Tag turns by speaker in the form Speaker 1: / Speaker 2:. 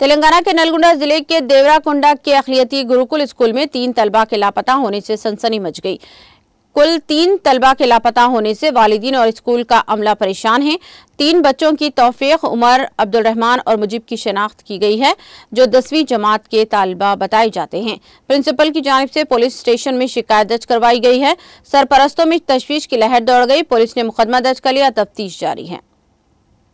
Speaker 1: तेलंगाना के नलगुंडा ज़िले के देवराकोंडा के अखिलियती गुरुकुल स्कूल में तीन तलबा के लापता होने से सनसनी मच गई। कुल तीन तलबा के लापता होने से वालदीन और स्कूल का अमला परेशान है। तीन बच्चों की तोफीक उमर अब्दुल रहमान और मुजीब की शनाख्त की गई है, जो दसवीं जमात के तालबा बताए जाते हैं। प्रिंसिपल की जानब से पुलिस स्टेशन में शिकायत दर्ज करवाई गई है। सरपरस्तों में तशवीश की लहर दौड़ गई। पुलिस ने मुकदमा दर्ज कर लिया। तफ्तीश जारी है।